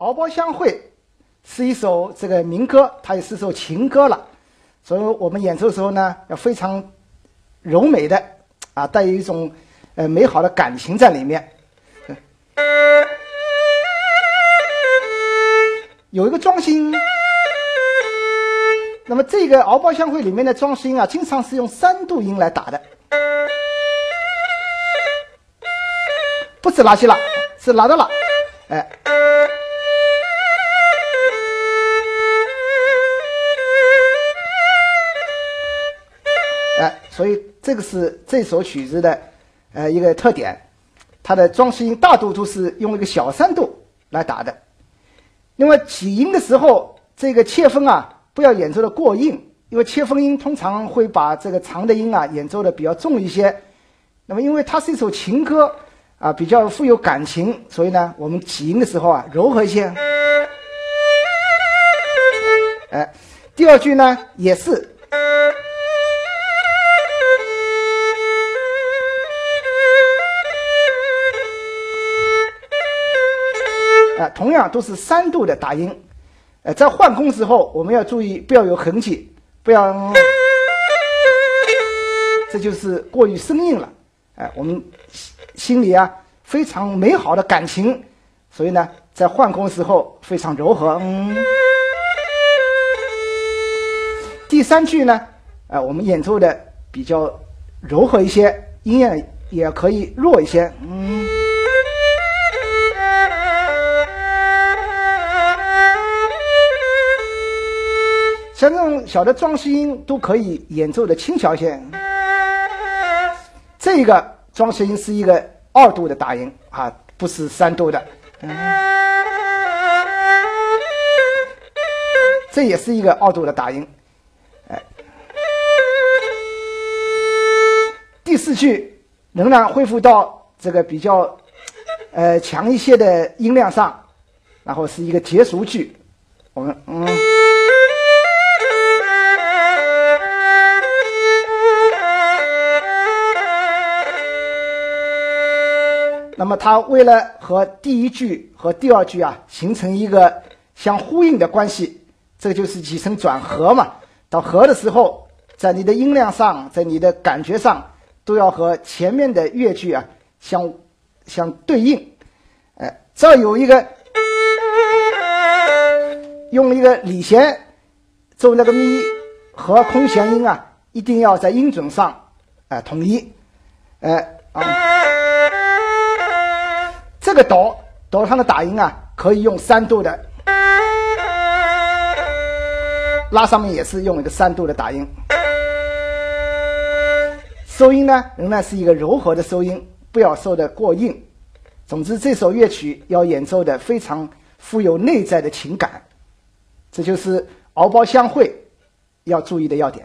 敖包相会是一首这个民歌，它也是首情歌了，所以我们演奏的时候呢，要非常柔美的啊，带有一种呃美好的感情在里面。有一个庄心，那么这个敖包相会里面的庄心啊，经常是用三度音来打的，不是拉西拉，是拉的拉，哎。所以这个是这首曲子的呃一个特点，它的装饰音大多都是用一个小三度来打的。那么起音的时候，这个切分啊不要演奏的过硬，因为切分音通常会把这个长的音啊演奏的比较重一些。那么因为它是一首情歌啊，比较富有感情，所以呢我们起音的时候啊柔和一些。哎，第二句呢也是。啊，同样都是三度的打音，呃，在换弓时候我们要注意不要有痕迹，不要，这就是过于生硬了，哎，我们心里啊非常美好的感情，所以呢，在换弓时候非常柔和。嗯，第三句呢，啊，我们演奏的比较柔和一些，音乐也可以弱一些。嗯。像这种小的装饰音都可以演奏的轻巧些。这个装饰音是一个二度的打音啊，不是三度的。这也是一个二度的打音。第四句仍然恢复到这个比较呃强一些的音量上，然后是一个结束句。我们嗯。那么，它为了和第一句和第二句啊形成一个相呼应的关系，这就是几声转和嘛。到和的时候，在你的音量上，在你的感觉上，都要和前面的乐句啊相相对应。哎，这有一个用一个里弦做那个咪和空弦音啊，一定要在音准上哎统一，哎啊。这个哆哆上的打音啊，可以用三度的，拉上面也是用一个三度的打音，收音呢仍然是一个柔和的收音，不要收的过硬。总之，这首乐曲要演奏的非常富有内在的情感，这就是敖包相会要注意的要点。